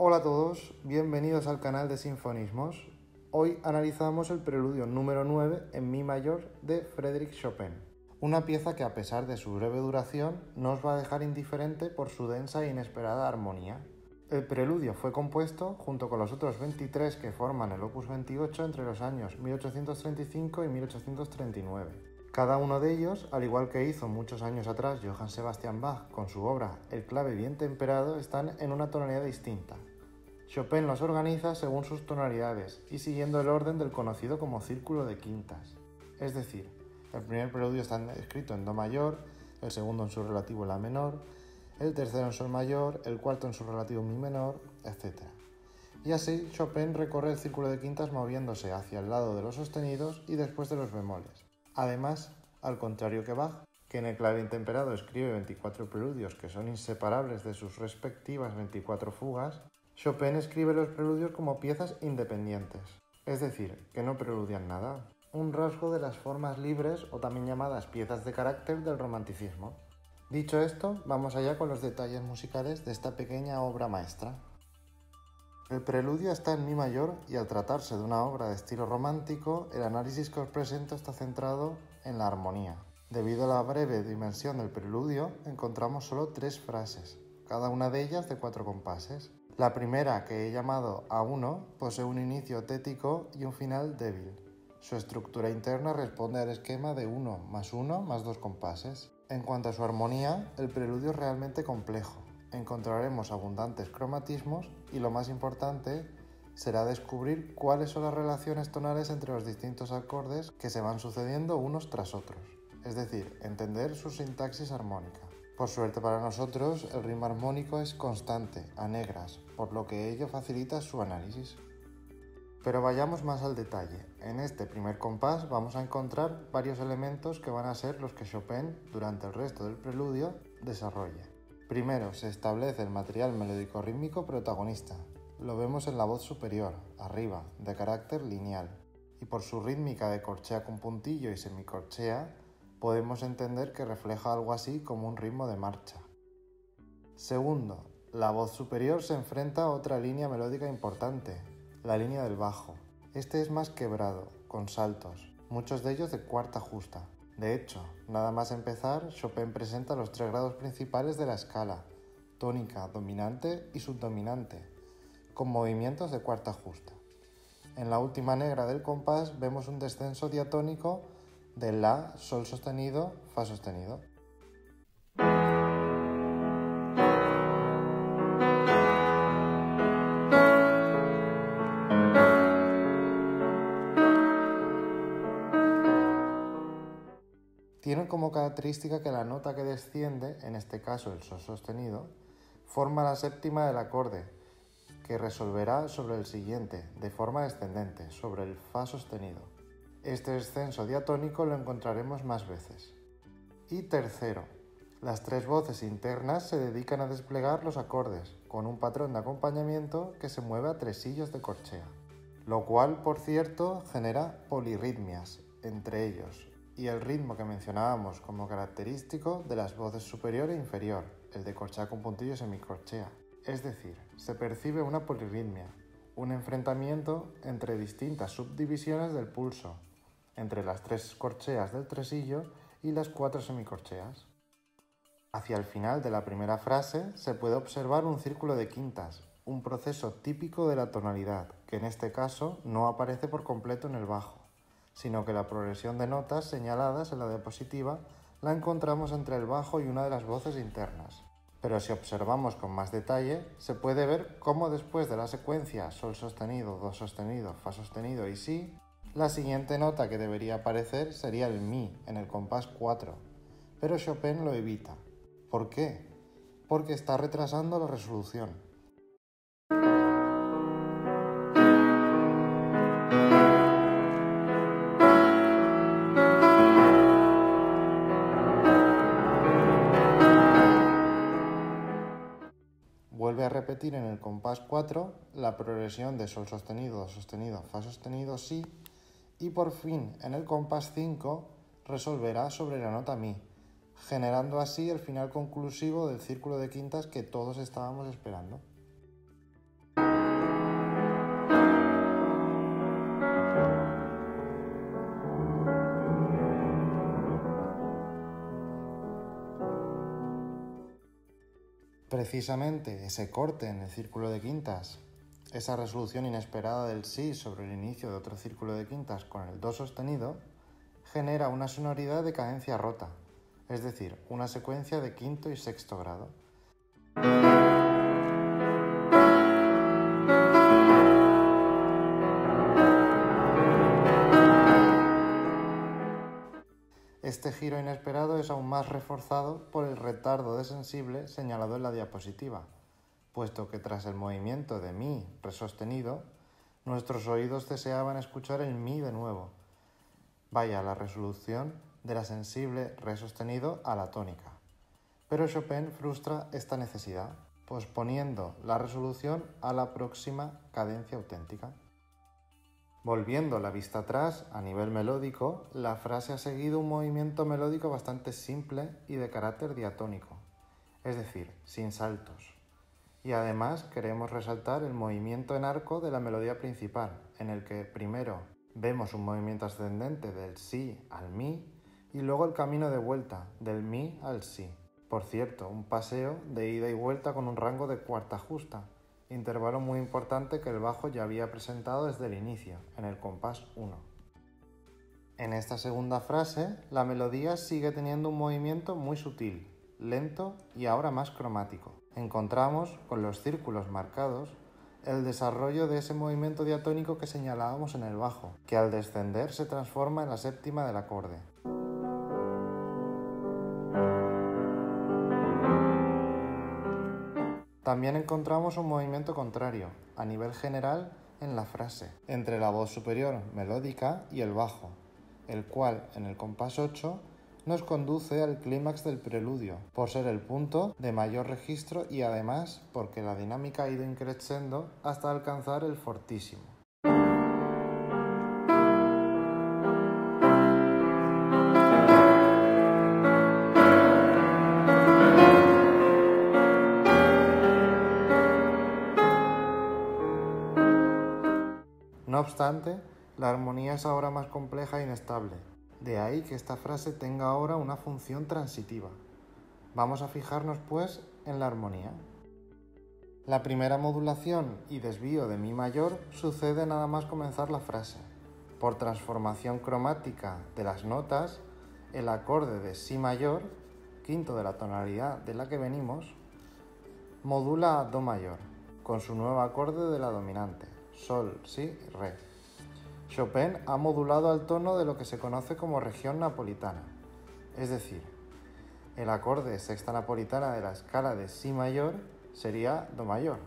Hola a todos, bienvenidos al canal de Sinfonismos. Hoy analizamos el preludio número 9 en Mi mayor de Frédéric Chopin, una pieza que a pesar de su breve duración no os va a dejar indiferente por su densa e inesperada armonía. El preludio fue compuesto junto con los otros 23 que forman el opus 28 entre los años 1835 y 1839. Cada uno de ellos, al igual que hizo muchos años atrás Johann Sebastian Bach con su obra El clave bien temperado, están en una tonalidad distinta. Chopin los organiza según sus tonalidades y siguiendo el orden del conocido como círculo de quintas. Es decir, el primer preludio está escrito en Do mayor, el segundo en su relativo La menor, el tercero en Sol mayor, el cuarto en su relativo Mi menor, etc. Y así Chopin recorre el círculo de quintas moviéndose hacia el lado de los sostenidos y después de los bemoles. Además, al contrario que Bach, que en el clarín temperado escribe 24 preludios que son inseparables de sus respectivas 24 fugas, Chopin escribe los preludios como piezas independientes, es decir, que no preludian nada, un rasgo de las formas libres o también llamadas piezas de carácter del romanticismo. Dicho esto, vamos allá con los detalles musicales de esta pequeña obra maestra. El preludio está en Mi mayor y al tratarse de una obra de estilo romántico, el análisis que os presento está centrado en la armonía. Debido a la breve dimensión del preludio, encontramos solo tres frases, cada una de ellas de cuatro compases. La primera, que he llamado A1, posee un inicio tético y un final débil. Su estructura interna responde al esquema de 1 más 1 más 2 compases. En cuanto a su armonía, el preludio es realmente complejo. Encontraremos abundantes cromatismos y lo más importante será descubrir cuáles son las relaciones tonales entre los distintos acordes que se van sucediendo unos tras otros, es decir, entender su sintaxis armónica. Por suerte para nosotros, el ritmo armónico es constante, a negras, por lo que ello facilita su análisis. Pero vayamos más al detalle. En este primer compás vamos a encontrar varios elementos que van a ser los que Chopin, durante el resto del preludio, desarrolla. Primero se establece el material melódico rítmico protagonista. Lo vemos en la voz superior, arriba, de carácter lineal. Y por su rítmica de corchea con puntillo y semicorchea, podemos entender que refleja algo así como un ritmo de marcha. Segundo, la voz superior se enfrenta a otra línea melódica importante, la línea del bajo. Este es más quebrado, con saltos, muchos de ellos de cuarta justa. De hecho, nada más empezar, Chopin presenta los tres grados principales de la escala, tónica, dominante y subdominante, con movimientos de cuarta justa. En la última negra del compás vemos un descenso diatónico de La, Sol sostenido, Fa sostenido. Tiene como característica que la nota que desciende, en este caso el sol sostenido, forma la séptima del acorde, que resolverá sobre el siguiente, de forma descendente, sobre el fa sostenido. Este descenso diatónico lo encontraremos más veces. Y tercero, las tres voces internas se dedican a desplegar los acordes, con un patrón de acompañamiento que se mueve a tresillos de corchea, lo cual, por cierto, genera polirritmias entre ellos, y el ritmo que mencionábamos como característico de las voces superior e inferior, el de corchea con puntillo semicorchea. Es decir, se percibe una polirritmia, un enfrentamiento entre distintas subdivisiones del pulso, entre las tres corcheas del tresillo y las cuatro semicorcheas. Hacia el final de la primera frase se puede observar un círculo de quintas, un proceso típico de la tonalidad, que en este caso no aparece por completo en el bajo sino que la progresión de notas señaladas en la diapositiva la encontramos entre el bajo y una de las voces internas. Pero si observamos con más detalle, se puede ver cómo después de la secuencia Sol sostenido, Do sostenido, Fa sostenido y Si, la siguiente nota que debería aparecer sería el Mi en el compás 4, pero Chopin lo evita. ¿Por qué? Porque está retrasando la resolución. Vuelve a repetir en el compás 4 la progresión de Sol sostenido, Do sostenido, Fa sostenido, Si y por fin en el compás 5 resolverá sobre la nota mi, generando así el final conclusivo del círculo de quintas que todos estábamos esperando. Precisamente ese corte en el círculo de quintas esa resolución inesperada del si sobre el inicio de otro círculo de quintas con el do sostenido, genera una sonoridad de cadencia rota, es decir, una secuencia de quinto y sexto grado. Este giro inesperado es aún más reforzado por el retardo de sensible señalado en la diapositiva, puesto que tras el movimiento de mi resostenido, nuestros oídos deseaban escuchar el mi de nuevo. Vaya la resolución de la sensible re sostenido a la tónica. Pero Chopin frustra esta necesidad, posponiendo la resolución a la próxima cadencia auténtica. Volviendo la vista atrás, a nivel melódico, la frase ha seguido un movimiento melódico bastante simple y de carácter diatónico, es decir, sin saltos. Y además queremos resaltar el movimiento en arco de la melodía principal, en el que primero vemos un movimiento ascendente del si al mi y luego el camino de vuelta del mi al si. Por cierto, un paseo de ida y vuelta con un rango de cuarta justa, intervalo muy importante que el bajo ya había presentado desde el inicio, en el compás 1. En esta segunda frase, la melodía sigue teniendo un movimiento muy sutil, lento y ahora más cromático. Encontramos, con los círculos marcados, el desarrollo de ese movimiento diatónico que señalábamos en el bajo, que al descender se transforma en la séptima del acorde. También encontramos un movimiento contrario, a nivel general, en la frase, entre la voz superior melódica y el bajo, el cual, en el compás 8, nos conduce al clímax del preludio, por ser el punto de mayor registro y además porque la dinámica ha ido increciendo hasta alcanzar el fortísimo. No obstante, la armonía es ahora más compleja e inestable. De ahí que esta frase tenga ahora una función transitiva. Vamos a fijarnos pues en la armonía. La primera modulación y desvío de Mi mayor sucede nada más comenzar la frase. Por transformación cromática de las notas, el acorde de Si mayor, quinto de la tonalidad de la que venimos, modula a Do mayor, con su nuevo acorde de la dominante sol, si, re. Chopin ha modulado al tono de lo que se conoce como región napolitana, es decir, el acorde sexta napolitana de la escala de si mayor sería do mayor,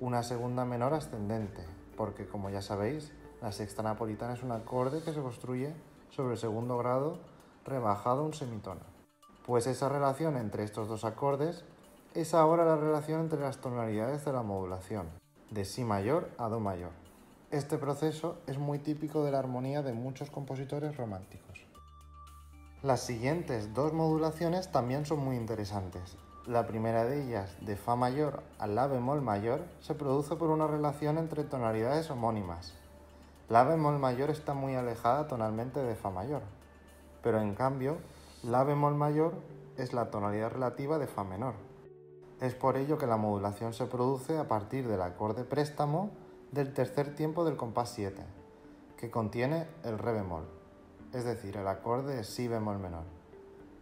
una segunda menor ascendente, porque como ya sabéis, la sexta napolitana es un acorde que se construye sobre el segundo grado rebajado un semitono. Pues esa relación entre estos dos acordes es ahora la relación entre las tonalidades de la modulación de Si mayor a Do mayor. Este proceso es muy típico de la armonía de muchos compositores románticos. Las siguientes dos modulaciones también son muy interesantes. La primera de ellas, de Fa mayor a La bemol mayor, se produce por una relación entre tonalidades homónimas. La bemol mayor está muy alejada tonalmente de Fa mayor, pero en cambio, La bemol mayor es la tonalidad relativa de Fa menor. Es por ello que la modulación se produce a partir del acorde préstamo del tercer tiempo del compás 7, que contiene el re bemol, es decir, el acorde de si bemol menor.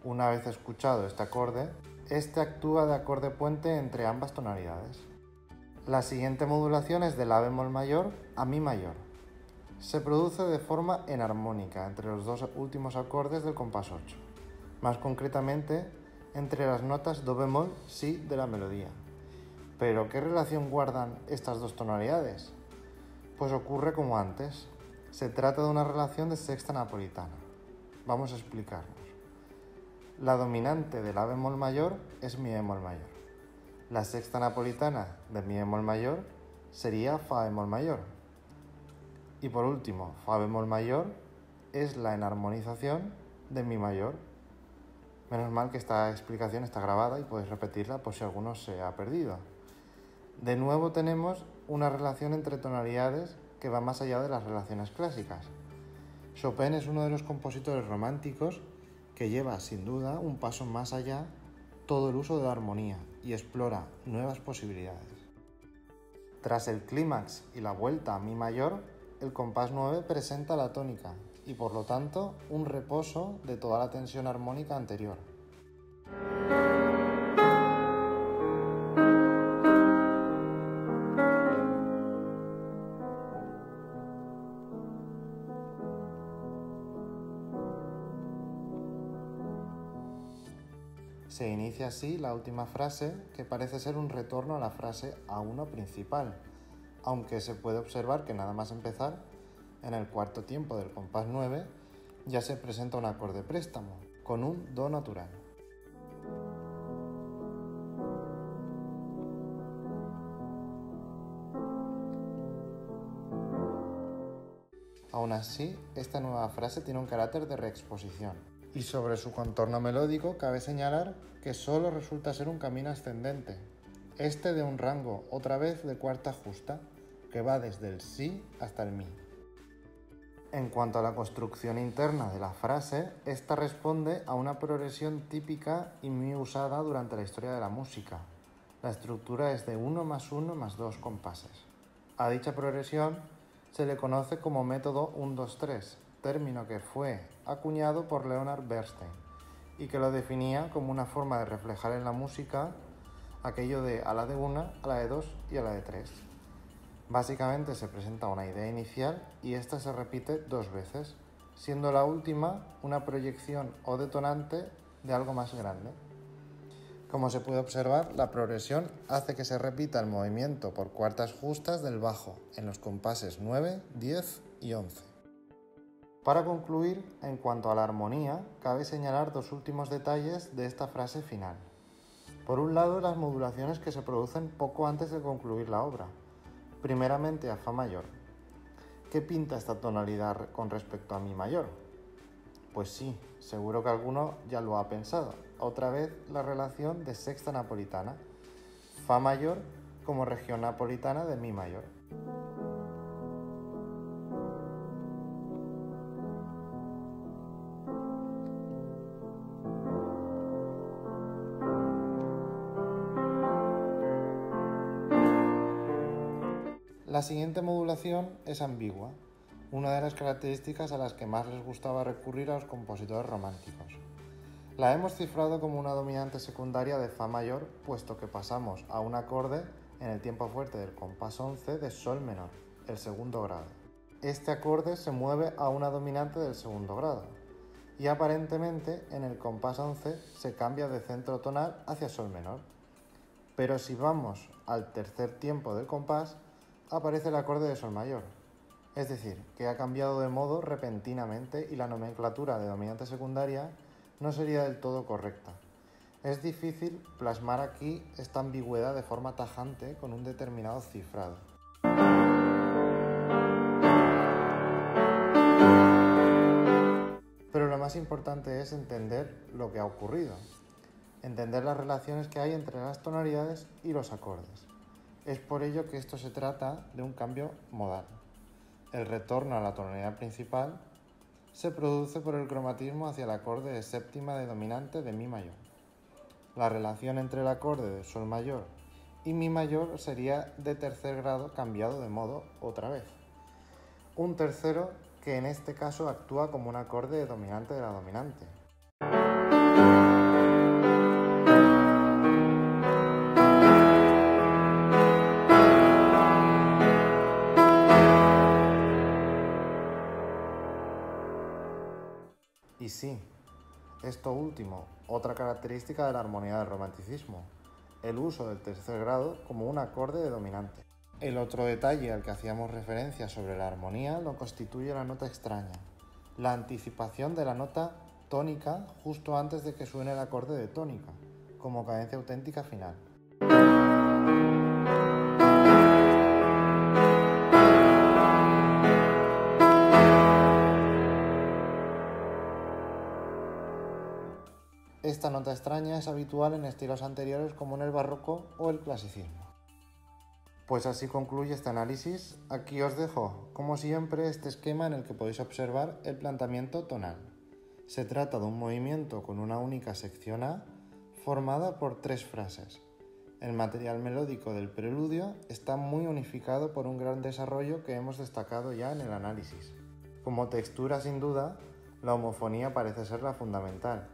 Una vez escuchado este acorde, este actúa de acorde puente entre ambas tonalidades. La siguiente modulación es de la bemol mayor a mi mayor. Se produce de forma enarmónica entre los dos últimos acordes del compás 8. Más concretamente, entre las notas do bemol, si de la melodía. Pero ¿qué relación guardan estas dos tonalidades? Pues ocurre como antes. Se trata de una relación de sexta napolitana. Vamos a explicarnos. La dominante de la bemol mayor es mi bemol mayor. La sexta napolitana de mi bemol mayor sería fa bemol mayor. Y por último, fa bemol mayor es la enarmonización de mi mayor Menos mal que esta explicación está grabada y puedes repetirla por si alguno se ha perdido. De nuevo tenemos una relación entre tonalidades que va más allá de las relaciones clásicas. Chopin es uno de los compositores románticos que lleva sin duda un paso más allá todo el uso de la armonía y explora nuevas posibilidades. Tras el clímax y la vuelta a Mi mayor, el compás 9 presenta la tónica y por lo tanto un reposo de toda la tensión armónica anterior. Inicia así la última frase que parece ser un retorno a la frase A1 principal, aunque se puede observar que nada más empezar, en el cuarto tiempo del compás 9 ya se presenta un acorde préstamo, con un Do natural. Aún así, esta nueva frase tiene un carácter de reexposición, y sobre su contorno melódico cabe señalar que solo resulta ser un camino ascendente, este de un rango otra vez de cuarta justa, que va desde el si hasta el mi. En cuanto a la construcción interna de la frase, esta responde a una progresión típica y muy usada durante la historia de la música. La estructura es de 1 más 1 más 2 compases. A dicha progresión se le conoce como método 1-2-3, término que fue acuñado por Leonard Bernstein y que lo definía como una forma de reflejar en la música aquello de a la de una, a la de dos y a la de tres. Básicamente se presenta una idea inicial y esta se repite dos veces, siendo la última una proyección o detonante de algo más grande. Como se puede observar, la progresión hace que se repita el movimiento por cuartas justas del bajo en los compases 9, 10 y 11. Para concluir, en cuanto a la armonía, cabe señalar dos últimos detalles de esta frase final. Por un lado, las modulaciones que se producen poco antes de concluir la obra. Primeramente a Fa mayor. ¿Qué pinta esta tonalidad con respecto a Mi mayor? Pues sí, seguro que alguno ya lo ha pensado. Otra vez la relación de sexta napolitana. Fa mayor como región napolitana de Mi mayor. La siguiente modulación es ambigua, una de las características a las que más les gustaba recurrir a los compositores románticos. La hemos cifrado como una dominante secundaria de Fa mayor, puesto que pasamos a un acorde en el tiempo fuerte del compás 11 de Sol menor, el segundo grado. Este acorde se mueve a una dominante del segundo grado, y aparentemente en el compás 11 se cambia de centro tonal hacia Sol menor. Pero si vamos al tercer tiempo del compás, aparece el acorde de Sol mayor. Es decir, que ha cambiado de modo repentinamente y la nomenclatura de dominante secundaria no sería del todo correcta. Es difícil plasmar aquí esta ambigüedad de forma tajante con un determinado cifrado. Pero lo más importante es entender lo que ha ocurrido, entender las relaciones que hay entre las tonalidades y los acordes. Es por ello que esto se trata de un cambio modal. El retorno a la tonalidad principal se produce por el cromatismo hacia el acorde de séptima de dominante de Mi mayor. La relación entre el acorde de Sol mayor y Mi mayor sería de tercer grado cambiado de modo otra vez. Un tercero que en este caso actúa como un acorde de dominante de la dominante, Y sí, esto último, otra característica de la armonía del romanticismo, el uso del tercer grado como un acorde de dominante. El otro detalle al que hacíamos referencia sobre la armonía lo constituye la nota extraña, la anticipación de la nota tónica justo antes de que suene el acorde de tónica, como cadencia auténtica final. Esta nota extraña es habitual en estilos anteriores como en el barroco o el clasicismo. Pues así concluye este análisis. Aquí os dejo, como siempre, este esquema en el que podéis observar el planteamiento tonal. Se trata de un movimiento con una única sección A, formada por tres frases. El material melódico del preludio está muy unificado por un gran desarrollo que hemos destacado ya en el análisis. Como textura sin duda, la homofonía parece ser la fundamental,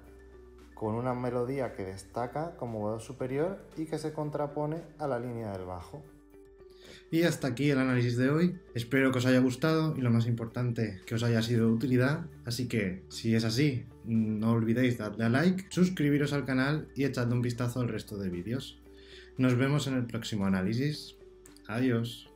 con una melodía que destaca como voz superior y que se contrapone a la línea del bajo. Y hasta aquí el análisis de hoy. Espero que os haya gustado y lo más importante, que os haya sido de utilidad. Así que, si es así, no olvidéis darle a like, suscribiros al canal y echadle un vistazo al resto de vídeos. Nos vemos en el próximo análisis. Adiós.